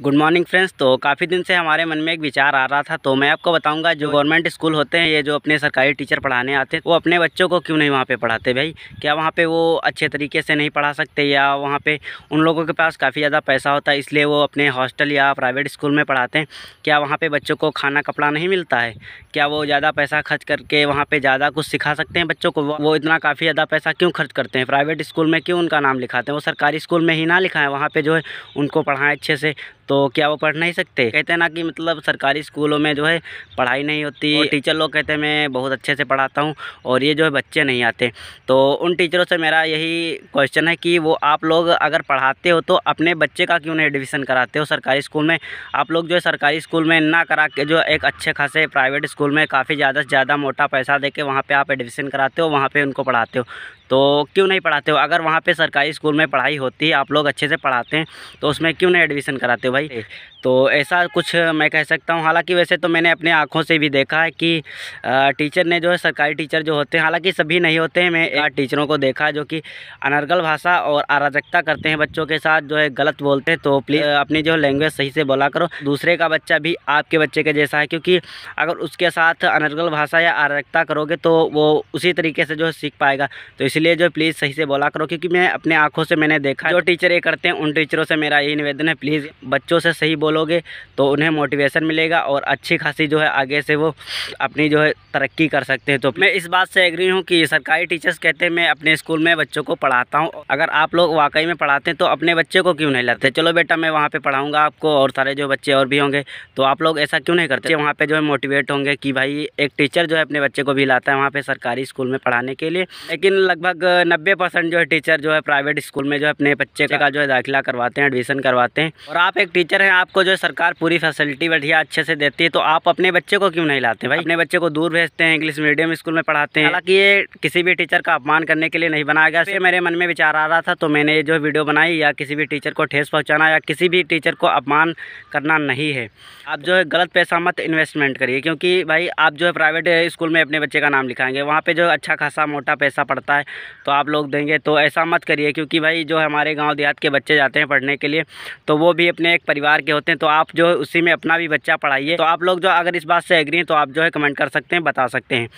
Good morning friends तो काफ़ी दिन से हमारे मन में एक विचार आ रहा था तो मैं आपको बताऊँगा, जो गवर्नमेंट स्कूल होते हैं, ये जो अपने सरकारी टीचर पढ़ाने आते हैं, वो अपने बच्चों को क्यों नहीं वहाँ पे पढ़ाते भाई? क्या वहाँ पे वो अच्छे तरीके से नहीं पढ़ा सकते, या वहाँ पे उन लोगों के पास काफ़ी ज़्यादा पैसा होता है, इसलिए वो अपने हॉस्टल या प्राइवेट स्कूल में पढ़ाते हैं? क्या वहाँ पर बच्चों को खाना कपड़ा नहीं मिलता है? क्या वो ज़्यादा पैसा खर्च करके वहाँ पर ज़्यादा कुछ सिखा सकते हैं बच्चों को? वो इतना काफ़ी ज़्यादा पैसा क्यों खर्च करते हैं? प्राइवेट स्कूल में क्यों उनका नाम लिखाते हैं? वो सरकारी स्कूल में ही ना लिखाएँ वहाँ पर जो है उनको पढ़ाएँ अच्छे से। तो क्या वो पढ़ नहीं सकते? कहते हैं ना कि मतलब सरकारी स्कूलों में जो है पढ़ाई नहीं होती। टीचर लोग कहते हैं, मैं बहुत अच्छे से पढ़ाता हूँ और ये जो है बच्चे नहीं आते। तो उन टीचरों से मेरा यही क्वेश्चन है कि वो आप लोग अगर पढ़ाते हो तो अपने बच्चे का क्यों नहीं एडमिशन कराते हो सरकारी स्कूल में? आप लोग जो है सरकारी स्कूल में ना करा के जो एक अच्छे खासे प्राइवेट स्कूल में काफ़ी ज़्यादा से ज़्यादा मोटा पैसा दे के वहाँ पर आप एडमिशन कराते हो, वहाँ पर उनको पढ़ाते हो। तो क्यों नहीं पढ़ाते हो? अगर वहाँ पे सरकारी स्कूल में पढ़ाई होती है आप लोग अच्छे से पढ़ाते हैं तो उसमें क्यों नहीं एडमिशन कराते हो भाई? तो ऐसा कुछ मैं कह सकता हूँ। हालाँकि वैसे तो मैंने अपने आँखों से भी देखा है कि टीचर ने जो है सरकारी टीचर जो होते हैं हालाँकि सभी नहीं होते हैं मैं टीचरों को देखा जो कि अनर्गल भाषा और अराजकता करते हैं बच्चों के साथ जो है गलत बोलते हैं तो प्लीज़ अपनी जो लैंग्वेज सही से बोला करो। दूसरे का बच्चा भी आपके बच्चे के जैसा है क्योंकि अगर उसके साथ अनर्गल भाषा या अराजकता करोगे तो वो उसी तरीके से जो है सीख पाएगा। तो इसलिए जो प्लीज़ सही से बोला करो, क्योंकि मैं अपने आँखों से मैंने देखा जो टीचर ये करते हैं, उन टीचरों से मेरा यही निवेदन है प्लीज़ बच्चों से सही बोलोगे तो उन्हें मोटिवेशन मिलेगा और अच्छी खासी जो है आगे से वो अपनी जो है तरक्की कर सकते हैं। तो मैं इस बात से एग्री हूँ कि सरकारी टीचर्स कहते हैं, मैं अपने स्कूल में बच्चों को पढ़ाता हूँ। अगर आप लोग वाकई में पढ़ाते हैं तो अपने बच्चे को क्यों नहीं लाते? चलो बेटा, मैं वहाँ पर पढ़ाऊँगा आपको और सारे जो बच्चे और भी होंगे तो आप लोग ऐसा क्यों नहीं करते? वहाँ पर जो है मोटिवेट होंगे कि भाई, एक टीचर जो है अपने बच्चे को भी लाता है वहाँ पर सरकारी स्कूल में पढ़ाने के लिए। लेकिन लगभग नब्बे परसेंट जो है टीचर जो है प्राइवेट स्कूल में जो है अपने बच्चे का जो है दाखिला करवाते हैं एडमिशन करवाते हैं। और आप एक टीचर हैं आपको जो है सरकार पूरी फैसिलिटी बढ़िया अच्छे से देती है तो आप अपने बच्चे को क्यों नहीं लाते भाई? अपने बच्चे को दूर भेजते हैं इंग्लिश मीडियम स्कूल में पढ़ाते हैं। हालाँकि ये किसी भी टीचर का अपमान करने के लिए नहीं बनाया गया। मेरे मन में विचार आ रहा था तो मैंने जो वीडियो बनाई या किसी भी टीचर को ठेस पहुँचाना या किसी भी टीचर को अपमान करना नहीं है। आप जो है गलत पैसा मत इन्वेस्टमेंट करिए क्योंकि भाई आप जो है प्राइवेट स्कूल में अपने बच्चे का नाम लिखाएँगे वहाँ पे जो अच्छा खासा मोटा पैसा पड़ता है। तो आप लोग देंगे तो ऐसा मत करिए क्योंकि भाई जो हमारे गाँव देहात के बच्चे जाते हैं पढ़ने के लिए तो वो भी अपने एक परिवार के होते हैं तो आप जो है उसी में अपना भी बच्चा पढ़ाइए। तो आप लोग जो, अगर इस बात से एग्री हैं तो आप जो है कमेंट कर सकते हैं, बता सकते हैं।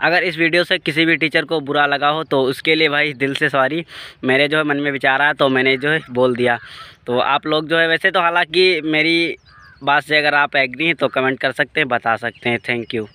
अगर इस वीडियो से किसी भी टीचर को बुरा लगा हो तो उसके लिए भाई दिल से सॉरी मेरे जो है मन में विचार आया तो मैंने जो है बोल दिया। तो आप लोग जो है, वैसे तो हालाँकि मेरी बात से अगर आप एग्री हैं तो कमेंट कर सकते हैं, बता सकते हैं। Thank you